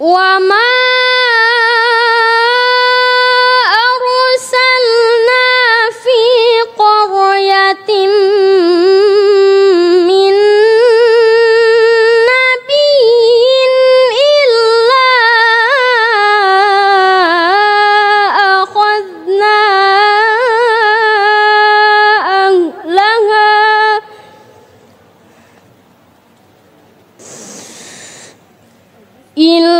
وما أرسلنا في قرية من نبي إلا أخذنا أهلها إلا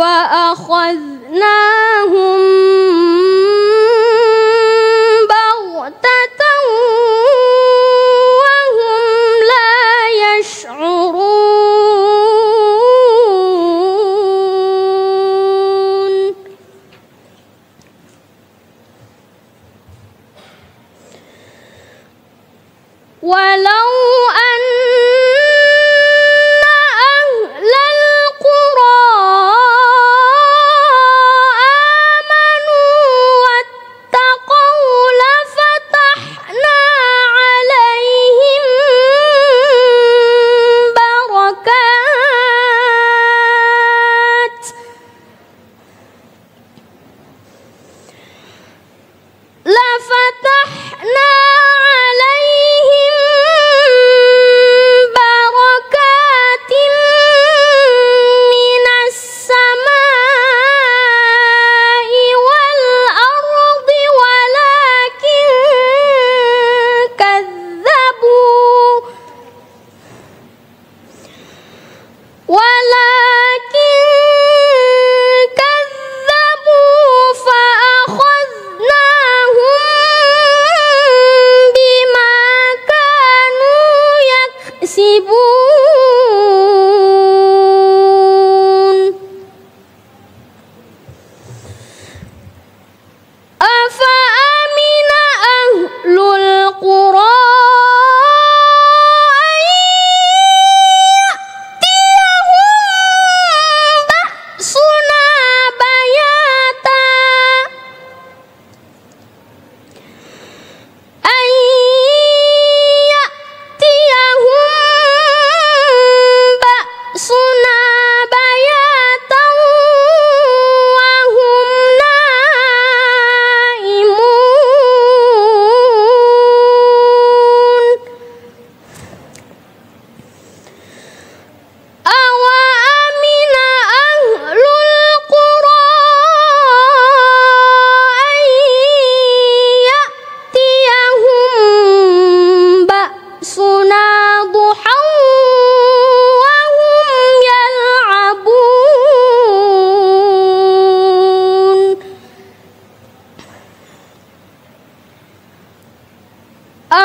فأخذناهم بغتة وهم لا يشعرون. ولو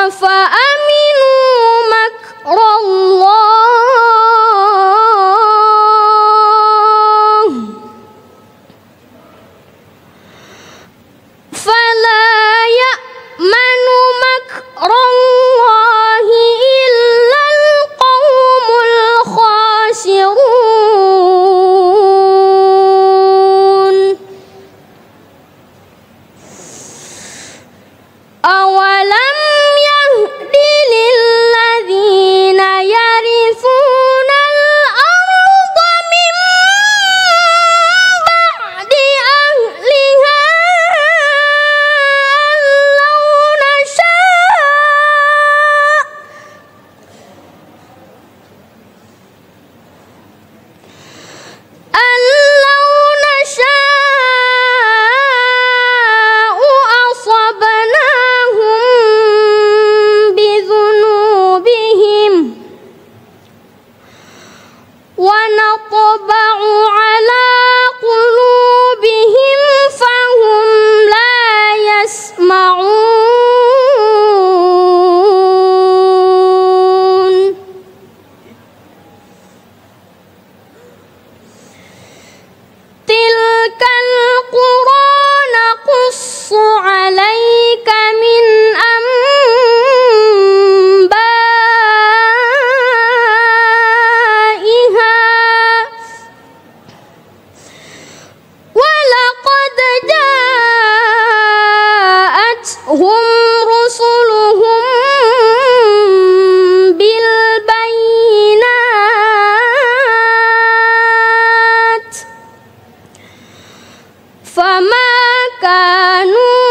enfants فما كانوا